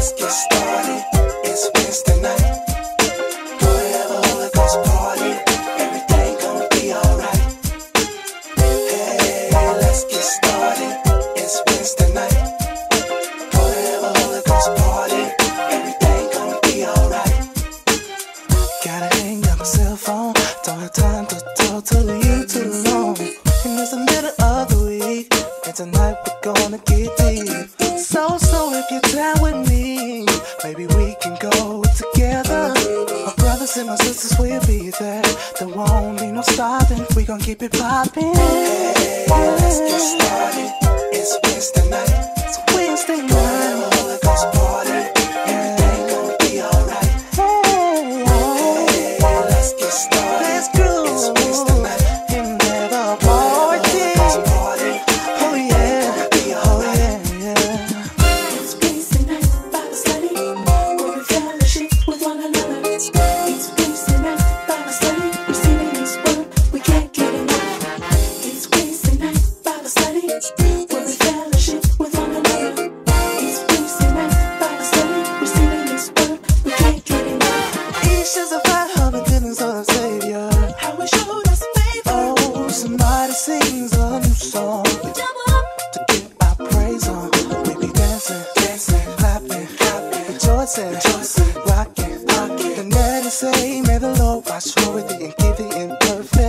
let's get started. It's Wednesday night. Have a party. Everything gonna be alright. Hey, let's get started. It's night. Have a party. Everything gonna be alright. Gotta hang up my cell phone. Don't have time to talk to you too long. It's the middle of the week. Tonight we're gonna get deep. So, so if you're down with me, maybe we can go together. My brothers and my sisters will be there. There won't be no stopping. We gon' keep it poppin'. Hey, let's get started. It's Wednesday night. It's Wednesday night. Holy Ghost party. Everything gonna be alright. Hey, hey, let's get started. Rejoicing, rocking, rocking. And then they say, May the Lord watch over thee and give thee in perfect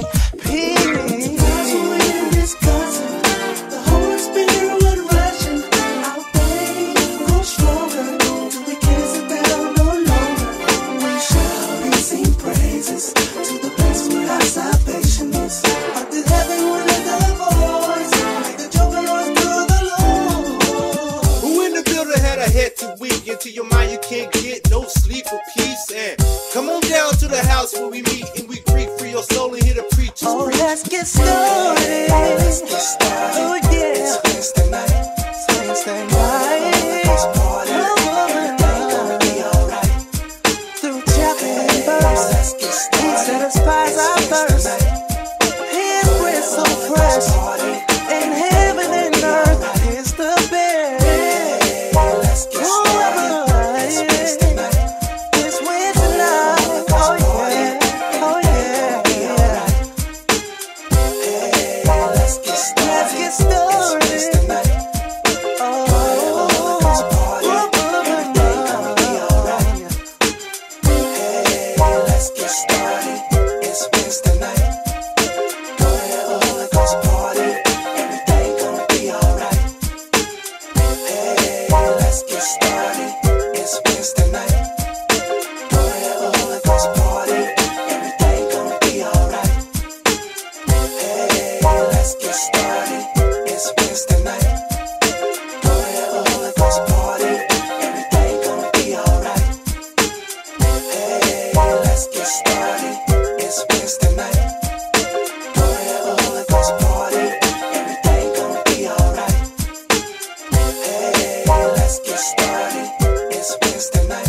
get no sleep or peace and come on down to the house where we meet and we greet for your soul and hear the preachers Oh, preach. let's get started. Let's get started. Oh yeah. It's Wednesday night. It's Wednesday night. Let's party. Everything gonna be alright. Through chapter and verse, let's get started. He satisfies our thirst. His breath so fresh. Let's get started. It's Wednesday night. It's It's been tonight.